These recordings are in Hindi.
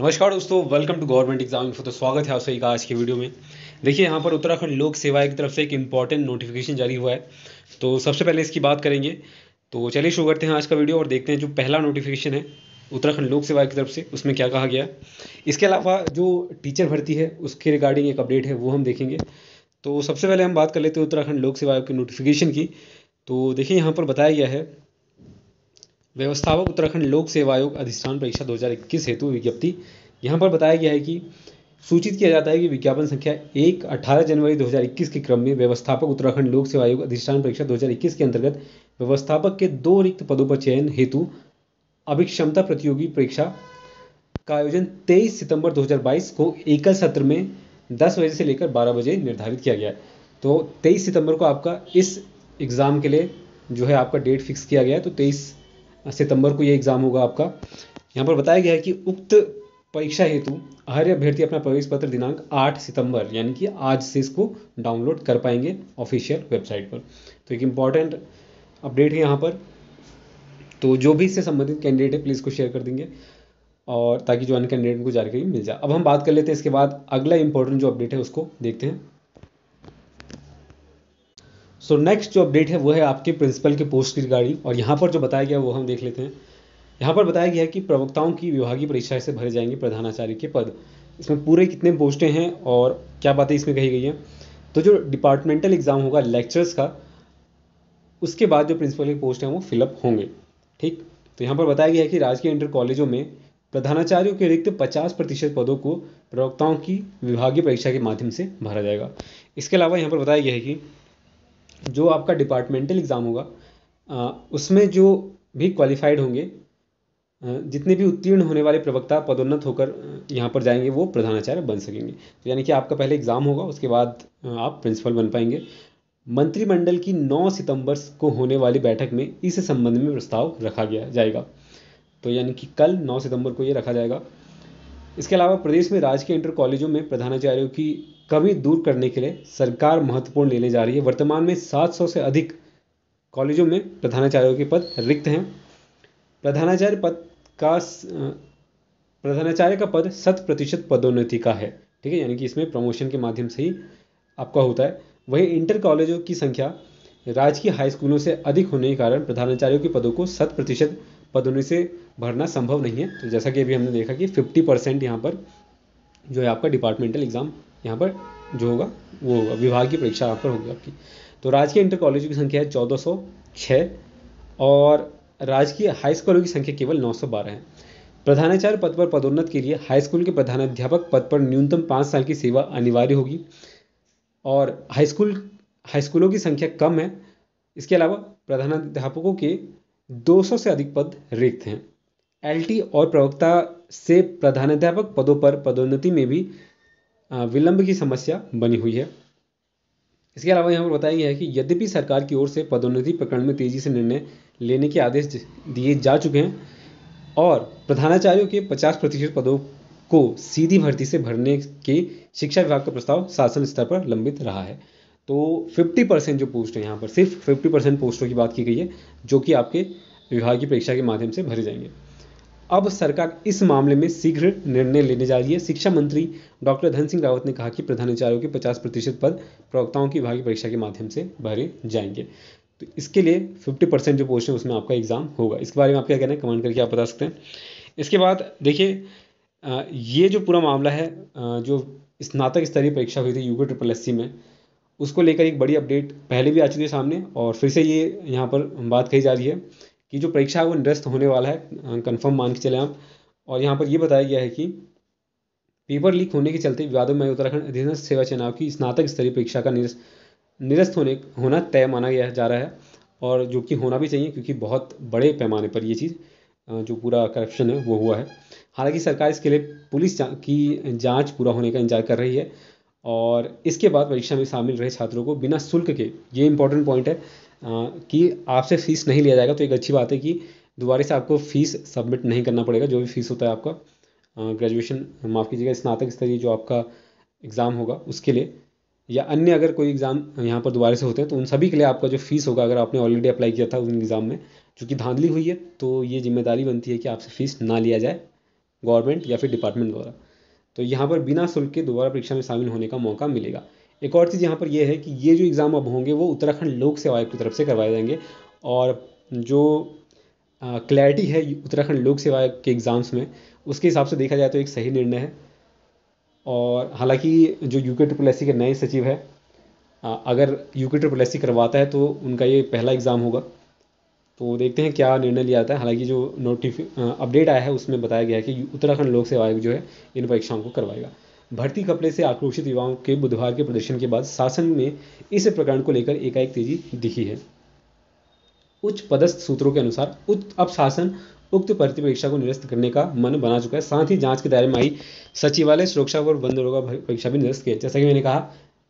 नमस्कार दोस्तों welcome to government exam info तो स्वागत है आप सभी का आज की वीडियो में। देखिए, यहाँ पर उत्तराखंड लोक सेवा की तरफ़ से एक इंपॉर्टेंट नोटिफिकेशन जारी हुआ है। तो सबसे पहले इसकी बात करेंगे। तो चलिए शुरू करते हैं आज का वीडियो और देखते हैं जो पहला नोटिफिकेशन है उत्तराखंड लोक सेवा की तरफ़ से, उसमें क्या कहा गया। इसके अलावा जो टीचर भर्ती है, उसके रिगार्डिंग एक अपडेट है, वो हम देखेंगे। तो सबसे पहले हम बात कर लेते हैं उत्तराखंड लोक सेवा आयोग की नोटिफिकेशन की। तो देखिए, यहाँ पर बताया गया है व्यवस्थापक उत्तराखंड लोक सेवा आयोग अधिष्ठान परीक्षा 2021 हेतु विज्ञप्ति। यहाँ पर बताया गया है कि सूचित किया जाता है कि विज्ञापन संख्या एक अठारह जनवरी 2021 के क्रम में व्यवस्थापक उत्तराखंड लोक सेवा आयोग अधिष्ठान परीक्षा 2021 के अंतर्गत व्यवस्थापक के दो रिक्त पदों पर चयन हेतु अभिक्षमता प्रतियोगी परीक्षा का आयोजन 23 सितंबर 2022 को एकल सत्र में 10 बजे से लेकर 12 बजे निर्धारित किया गया तो 23 सितंबर को आपका इस एग्ज़ाम के लिए जो है आपका डेट फिक्स किया गया है। तो 23 सितंबर को ये एग्ज़ाम होगा आपका। यहाँ पर बताया गया है कि उक्त परीक्षा हेतु हर अभ्यर्थी अपना प्रवेश पत्र दिनांक 8 सितंबर, यानी कि आज से इसको डाउनलोड कर पाएँगे ऑफिशियल वेबसाइट पर। तो एक इंपॉर्टेंट अपडेट है यहाँ पर। तो जो भी इससे संबंधित कैंडिडेट है प्लीज़ इसको शेयर कर देंगे और ताकि जो अन्य कैंडिडेट को जानकारी मिल जाए। अब हम बात कर लेते हैं इसके बाद अगला इंपॉर्टेंट जो अपडेट है, उसको देखते हैं। सो so, नेक्स्ट जो अपडेट है वो है आपके प्रिंसिपल के पोस्ट की रिगार्डिंग और यहाँ पर जो बताया गया वो हम देख लेते हैं। यहाँ पर बताया गया है कि प्रवक्ताओं की विभागीय परीक्षा से भरे जाएँगे प्रधानाचार्य के पद। इसमें पूरे कितने पोस्टें हैं और क्या बातें इसमें कही गई हैं? तो जो डिपार्टमेंटल एग्ज़ाम होगा लेक्चर्स का उसके बाद जो प्रिंसिपल की पोस्ट हैं वो फिलअप होंगे। ठीक? तो यहाँ पर बताया गया है कि राजकीय इंटर कॉलेजों में प्रधानाचार्यों के रिक्त 50 प्रतिशत पदों को प्रवक्ताओं की विभागीय परीक्षा के माध्यम से भरा जाएगा। इसके अलावा यहाँ पर बताया गया है कि जो आपका डिपार्टमेंटल एग्ज़ाम होगा उसमें जो भी क्वालिफाइड होंगे जितने भी उत्तीर्ण होने वाले प्रवक्ता पदोन्नत होकर यहाँ पर जाएँगे, वो प्रधानाचार्य बन सकेंगे। तो यानी कि आपका पहले एग्ज़ाम होगा, उसके बाद आप प्रिंसिपल बन पाएँगे। मंत्रिमंडल की 9 सितंबर को होने वाली बैठक में इस संबंध में प्रस्ताव रखा गया, जाएगा। तो यानी कि कल 9 सितंबर को ये रखा जाएगा। इसके अलावा प्रदेश में राजकीय इंटर कॉलेजों में प्रधानाचार्यों की कमी दूर करने के लिए सरकार महत्वपूर्ण लेने जा रही है। वर्तमान में 700 से अधिक कॉलेजों में प्रधानाचार्यों के पद रिक्त हैं। प्रधानाचार्य पद का प्रधानाचार्य का पद शत प्रतिशत पदोन्नति का है। ठीक है, यानी कि इसमें प्रमोशन के माध्यम से ही आपका होता है। वही इंटर कॉलेजों की संख्या राजकीय हाई स्कूलों से अधिक होने के कारण प्रधानाचार्यों के पदों को शत प्रतिशत पदोन्नति से भरना संभव नहीं है। तो जैसा कि अभी हमने देखा कि फिफ्टी परसेंट यहाँ पर जो है आपका डिपार्टमेंटल एग्ज़ाम यहाँ पर जो होगा, वो विभागीय परीक्षा यहाँ पर होगी आपकी। तो राजकीय इंटर कॉलेजों की संख्या है चौदह सौ छः और राजकीय हाई स्कूलों की संख्या केवल 912 है। प्रधानाचार्य पद पर पदोन्नत के लिए हाई स्कूल के प्रधानाध्यापक पद पर न्यूनतम पाँच साल की सेवा अनिवार्य होगी और हाई स्कूल हाई स्कूलों की संख्या कम है। इसके अलावा प्रधानाध्यापकों के 200 से अधिक पद रिक्त हैं। एलटी और प्रवक्ता से प्रधानाध्यापक पदों पर पदोन्नति में भी विलंब की समस्या बनी हुई है। इसके अलावा यहाँ पर बताया गया है कि यद्यपि सरकार की ओर से पदोन्नति प्रकरण में तेज़ी से निर्णय लेने के आदेश दिए जा चुके हैं और प्रधानाचार्यों के 50 प्रतिशत पदों को सीधी भर्ती से भरने के शिक्षा विभाग का प्रस्ताव शासन स्तर पर लंबित रहा है। तो 50 परसेंट जो पोस्ट है यहाँ पर, सिर्फ़ 50 परसेंट पोस्टों की बात की गई है, जो कि आपके विभागीय परीक्षा के माध्यम से भरे जाएँगे। अब सरकार इस मामले में शीघ्र निर्णय लेने जा रही है। शिक्षा मंत्री डॉक्टर धन सिंह रावत ने कहा कि प्रधानाचार्यों के 50 प्रतिशत पद प्रवक्ताओं की विभागीय परीक्षा के माध्यम से भरे जाएँगे। तो इसके लिए 50 परसेंट जो पोस्ट है उसमें आपका एग्ज़ाम होगा। इसके बारे में आप क्या कहना है? कमेंट करके आप बता सकते हैं। इसके बाद देखिए ये जो पूरा मामला है जो स्नातक स्तरीय परीक्षा हुई थी यूके ट्रिपल एससी में उसको लेकर एक बड़ी अपडेट पहले भी आ चुकी है सामने और फिर से ये यहाँ पर बात कही जा रही है कि जो परीक्षा है वो निरस्त होने वाला है कन्फर्म मान के चले आप। और यहाँ पर ये बताया गया है कि पेपर लीक होने के चलते विवादों में उत्तराखंड अधीनस्थ सेवा चुनाव की स्नातक स्तरीय परीक्षा का निरस्त निरस्त होने होना तय माना गया जा रहा है और जो कि होना भी चाहिए क्योंकि बहुत बड़े पैमाने पर ये चीज़ जो पूरा करप्शन है वो हुआ है। हालाँकि सरकार इसके लिए पुलिस जा, की जाँच पूरा होने का इंतज़ार कर रही है। और इसके बाद परीक्षा में शामिल रहे छात्रों को बिना शुल्क के, ये इंपॉर्टेंट पॉइंट है कि आपसे फ़ीस नहीं लिया जाएगा तो एक अच्छी बात है कि दोबारा से आपको फ़ीस सबमिट नहीं करना पड़ेगा, जो भी फ़ीस होता है आपका। ग्रेजुएशन माफ़ कीजिएगा, स्नातक स्तरीय जो आपका एग्ज़ाम होगा, उसके लिए। या अन्य अगर कोई एग्ज़ाम यहाँ पर दोबारा से होते हैं तो उन सभी के लिए आपका जो फ़ीस होगा, अगर आपने ऑलरेडी अप्लाई किया था उन एग्ज़ाम में चूँकि धांधली हुई है तो ये ज़िम्मेदारी बनती है कि आपसे फ़ीस ना लिया जाए गवर्नमेंट या फिर डिपार्टमेंट द्वारा। तो यहाँ पर बिना शुल्क के दोबारा परीक्षा में शामिल होने का मौका मिलेगा। एक और चीज़ यहाँ पर यह है कि ये जो एग्ज़ाम अब होंगे, वो उत्तराखंड लोक सेवा आयोग की तरफ़ से करवाए जाएँगे और जो क्लैरिटी है उत्तराखंड लोक सेवा आयोग के एग्ज़ाम्स में, उसके हिसाब से देखा जाए तो एक सही निर्णय है। और हालाँकि जो यू के ट्रिपल एस के नए सचिव है अगर यू के ट्रिपल एस सी करवाता है तो उनका ये पहला एग्ज़ाम होगा। तो देखते हैं क्या निर्णय लिया जाता है। हालाँकि जो नोटिफि अपडेट आया है, उसमें बताया गया है कि उत्तराखंड लोक सेवा आयोग जो है, इन परीक्षाओं को करवाएगा। भर्ती कपड़े से आक्रोशित युवाओं के बुधवार के प्रदर्शन के बाद शासन में इस प्रकरण को लेकर एकाएक तेज़ी दिखी है। उच्च पदस्थ सूत्रों के अनुसार अब शासन उक्त भर्ती परीक्षा को निरस्त करने का मन बना चुका है। साथ ही जाँच के दायरे में आई सचिवालय सुरक्षा और बंद दरोगा परीक्षा भी निरस्त की जैसा कि मैंने कहा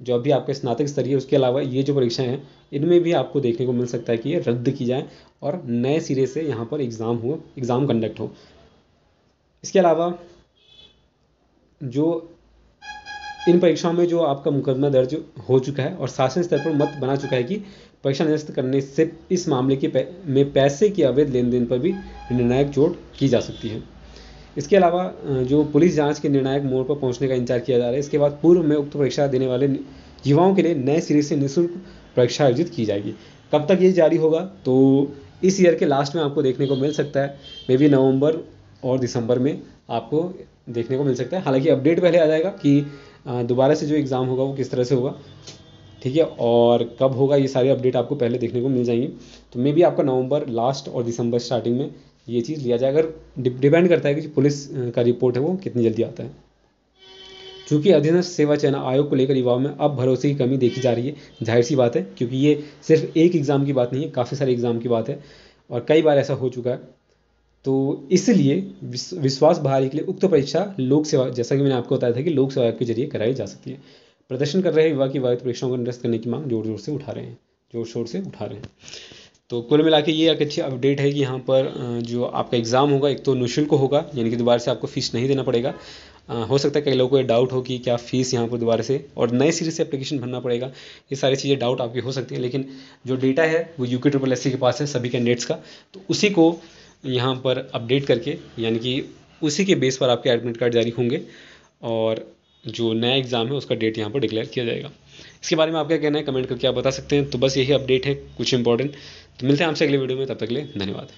जो अभी आपके स्नातक स्तरीय उसके अलावा ये जो परीक्षाएँ हैं इनमें भी आपको देखने को मिल सकता है कि ये रद्द की जाए और नए सिरे से यहाँ पर एग्ज़ाम हो एग्ज़ाम कंडक्ट हो। इसके अलावा जो इन परीक्षाओं में जो आपका मुकदमा दर्ज हो चुका है और शासन स्तर पर मत बना चुका है कि परीक्षा निरस्त करने से इस मामले के पै, में पैसे के अवैध लेन देन पर भी निर्णायक चोट की जा सकती है। इसके अलावा जो पुलिस जाँच के निर्णायक मोड़ पर पहुँचने का इंतज़ार किया जा रहा है, इसके बाद पूर्व में उक्त परीक्षा देने वाले युवाओं के लिए नए सिरे से निःशुल्क परीक्षा आयोजित की जाएगी। कब तक ये जारी होगा? तो इस ईयर के लास्ट में आपको देखने को मिल सकता है। मे बी नवंबर और दिसंबर में आपको देखने को मिल सकता है। हालाँकि अपडेट पहले आ जाएगा कि दोबारा से जो एग्ज़ाम होगा वो किस तरह से होगा। ठीक है? और कब होगा ये सारे अपडेट आपको पहले देखने को मिल जाएँगे। तो मे बी आपका नवंबर लास्ट और दिसंबर स्टार्टिंग में ये चीज़ लिया जाए। अगर डिपेंड करता है कि पुलिस का रिपोर्ट है वो कितनी जल्दी आता है। चूँकि अधीनस्थ सेवा चयन आयोग को लेकर युवाओं में अब भरोसे की कमी देखी जा रही है, ज़ाहिर सी बात है, क्योंकि ये सिर्फ़ एक एग्ज़ाम की बात नहीं है, काफ़ी सारे एग्ज़ाम की बात है, और कई बार ऐसा हो चुका है। तो इसलिए विश्वास बहाली के लिए उक्त परीक्षा लोक सेवा, जैसा कि मैंने आपको बताया था कि लोक सेवा के ज़रिए कराई जा सकती है। प्रदर्शन कर रहे युवा की वायु परीक्षाओं को निरस्त करने की मांग ज़ोर ज़ोर से उठा रहे हैं ज़ोर शोर से उठा रहे हैं। तो कुल मिला के ये एक अच्छी अपडेट है कि यहाँ पर जो आपका एग्ज़ाम होगा, एक तो निःशुल्क होगा, यानी कि दोबारा से आपको फ़ीस नहीं देना पड़ेगा। हो सकता है कई लोगों को ये डाउट हो कि क्या फ़ीस यहाँ पर दोबारा से, और नए सिरे से एप्लीकेशन भरना पड़ेगा। ये सारी चीज़ें डाउट आपकी हो सकती हैं, लेकिन जो डेटा है, वो यू के ट्रिपल एस के पास है, सभी कैंडिडेट्स का। तो उसी को यहाँ पर अपडेट करके, यानी कि उसी के बेस पर आपके एडमिट कार्ड जारी होंगे, और जो नया एग्ज़ाम है, उसका डेट यहाँ पर डिक्लेयर किया जाएगा। इसके बारे में आप क्या कहना है? कमेंट करके आप बता सकते हैं। तो बस यही अपडेट है, कुछ इंपॉर्टेंट तो मिलते हैं आपसे अगले वीडियो में तब तक के लिए धन्यवाद।